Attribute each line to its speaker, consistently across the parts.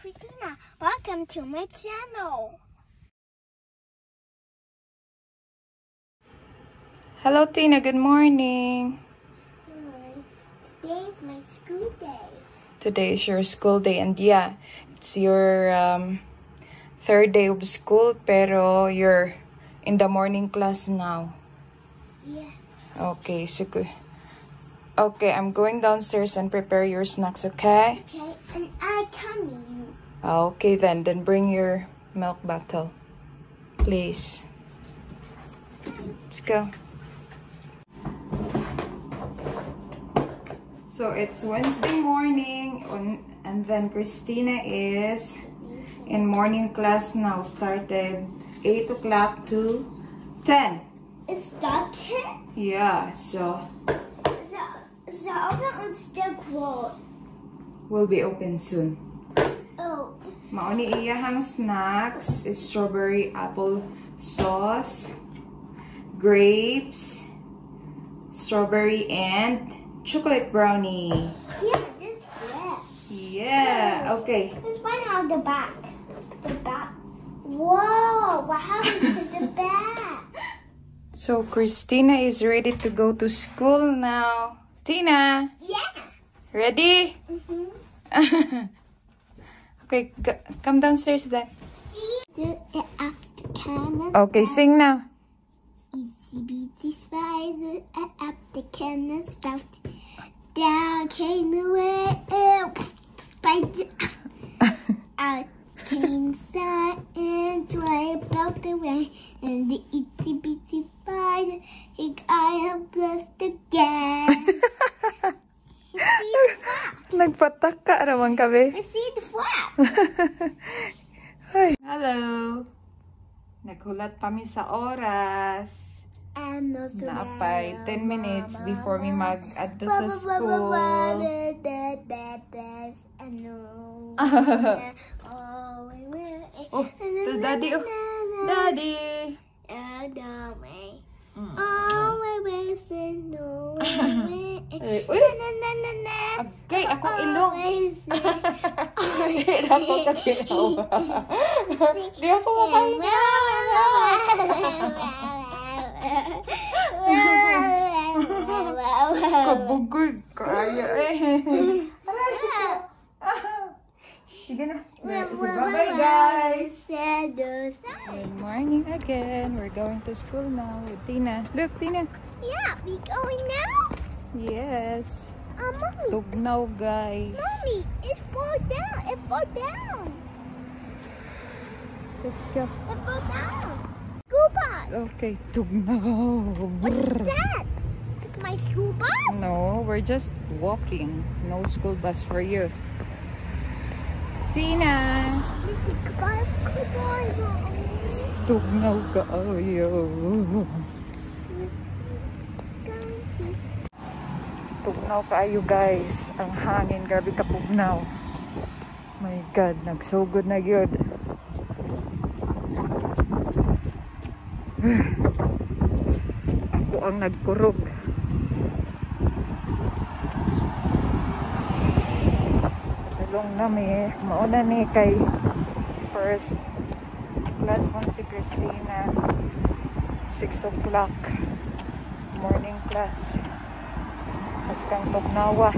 Speaker 1: Christina. Welcome to my channel.
Speaker 2: Hello, Tina. Good morning.
Speaker 1: Today is my school day.
Speaker 2: Today is your school day, and yeah, it's your um, third day of school, pero you're in the morning class now.
Speaker 1: Yeah.
Speaker 2: Okay, so good. Okay, I'm going downstairs and prepare your snacks, okay?
Speaker 1: Okay, and I come. Ah,
Speaker 2: okay then, then bring your milk bottle. Please. Let's go. So it's Wednesday morning and then Christina is in morning class now. Started 8 o'clock to 10.
Speaker 1: It started.
Speaker 2: Yeah, so
Speaker 1: the oven is still closed.
Speaker 2: we'll be open soon.
Speaker 1: Oh,
Speaker 2: Mauni iyahang snacks is strawberry apple sauce, grapes, strawberry and chocolate brownie.
Speaker 1: yeah, this yeah.
Speaker 2: Yeah, okay.
Speaker 1: Let's find out the back. The back. Whoa! What happened to the back?
Speaker 2: So Christina is ready to go to school now. Tina,
Speaker 1: Yeah.
Speaker 2: ready?
Speaker 1: Mm-hmm.
Speaker 2: okay, come downstairs then.
Speaker 1: Do it after cannon.
Speaker 2: Okay, sing now.
Speaker 1: Itsy bitsy spider up the cannon spout. Down came the web. Spider. Out came sun and dry about the rain. And the itsy bitsy spider, he got blessed again.
Speaker 2: Nagpataka raman kabe.
Speaker 1: You see the flap.
Speaker 2: Hi. Hello. Naghulat pa mi sa oras.
Speaker 1: And also
Speaker 2: Naapay 10 minutes before mi mag-adto sa school. Oh, to daddy oh. Daddy. Agay, ako ilong. Di ako kaginawa. Di ako makahinga. Kabugod. Kaya eh. Sige na. Bye-bye guys. Good morning again. We're going to school now with Tina. Look, Tina.
Speaker 1: Yeah, we going now?
Speaker 2: Yes.
Speaker 1: Uh, mommy,
Speaker 2: Tugnaw, guys.
Speaker 1: mommy, it fall down. It fall down.
Speaker 2: Let's go.
Speaker 1: It fall down. School bus.
Speaker 2: Okay, tugnaw.
Speaker 1: What's that? It's my school bus.
Speaker 2: No, we're just walking. No school bus for you. Tina!
Speaker 1: Let's say goodbye, goodbye, mommy.
Speaker 2: Tugnaw ka Tugnaw ka ayo guys. Ang hangin, grabe ka pugnaw. My God, nagsugod na yun. Ako ang nagkurog. Tulong na mi. Mauna ni kay first class mo si Christina. 6 o'clock. Morning class. Mas kang tugnawa.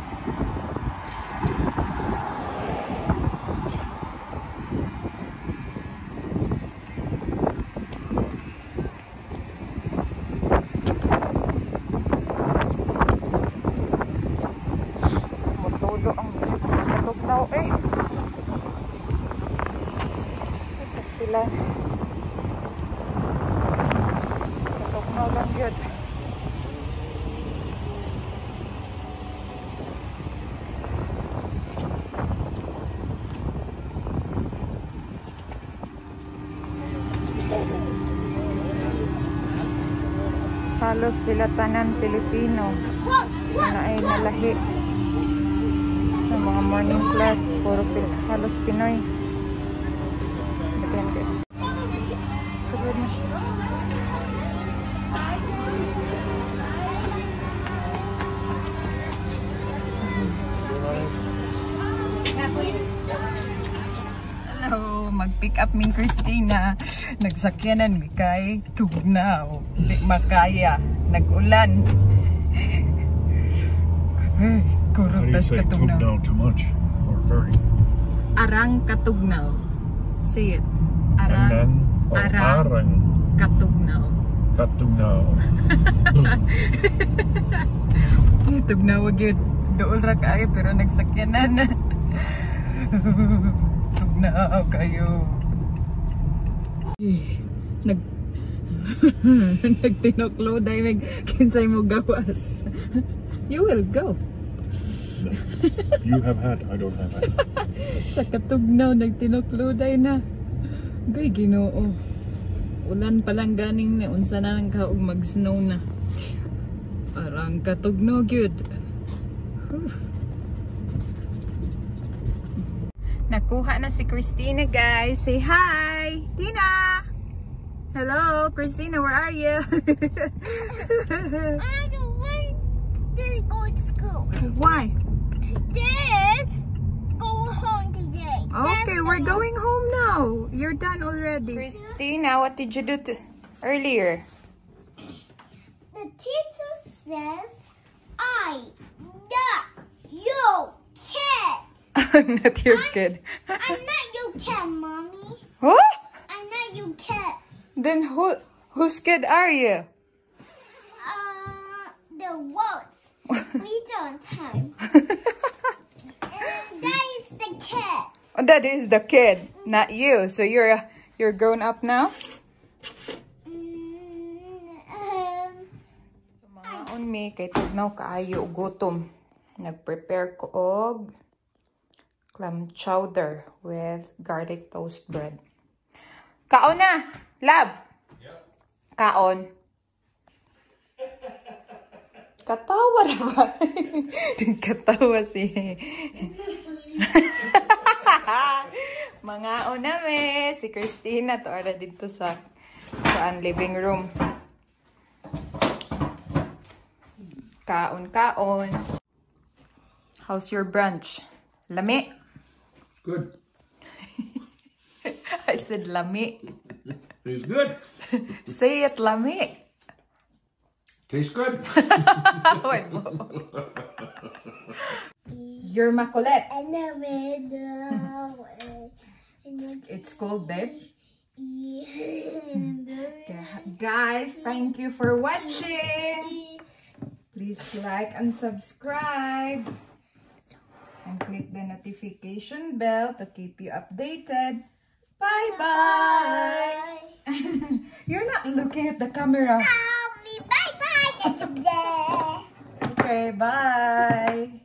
Speaker 2: Halos sila tanan Pilipino. Na ay nalahi. Sa mga morning class puro pil- halos Pinoy. Depende. Sunod na mag-pick up min Christina. Nagsakyanan mi kay Tugnaw. Di makaya. Nag-ulan. Ay,
Speaker 3: How
Speaker 2: kurot
Speaker 3: do you
Speaker 2: tas
Speaker 3: say took
Speaker 2: katugnaw.
Speaker 3: down too much or very?
Speaker 2: Arang katugnaw. Say it. Arang
Speaker 3: Arang or
Speaker 2: arang.
Speaker 3: arang
Speaker 2: katugnaw.
Speaker 3: katugnaw.
Speaker 2: Tugnaw gyud. Dool ra kaayo pero nagsakyanan. tugnaw kayo. Eh, Nag Nagtinoklo dahil may kinsay mo gawas. You will go.
Speaker 3: No. You have had, I don't have had.
Speaker 2: Sa katugnaw, nagtinoklo dahil na. Gay ginoo. Ulan pa lang ganing na. Unsa na nang kaog mag-snow na. Parang katugnaw gyud. Whew. Nakuha na si Christina guys. Say hi! Tina! Hello, Christina, where are you?
Speaker 1: I don't want to go to school.
Speaker 2: Why?
Speaker 1: This go home today.
Speaker 2: Okay, we're going home now. You're done already. Christina, what did you do to earlier?
Speaker 1: The teacher says I not your kid.
Speaker 2: I'm not your kid.
Speaker 1: I'm not your cat, mommy.
Speaker 2: What?
Speaker 1: I'm not your kid.
Speaker 2: Then who whose kid are you?
Speaker 1: Uh, the words we don't time. And that is the kid.
Speaker 2: Oh, that is the kid, not you. So you're you're grown up now.
Speaker 1: Mm, um,
Speaker 2: on me kay tugnaw kaayo gutom. Nag-prepare ko og clam chowder with garlic toast bread. Kaon na, lab. Kaon. Katawa na ba? Katawa si... Mga uname, si Christina to ara dito sa saan living room. Kaon, kaon. How's your brunch? Lami?
Speaker 4: Good.
Speaker 2: I said lami.
Speaker 4: It's good.
Speaker 2: Say it lami.
Speaker 4: Tastes good.
Speaker 2: Wait. You're makulit. It's babe.
Speaker 1: and the
Speaker 2: Guys, thank you for watching. Please like and subscribe. And click the notification bell to keep you updated. Bye-bye. You're not looking at the camera.
Speaker 1: Bye bye.
Speaker 2: Okay, bye.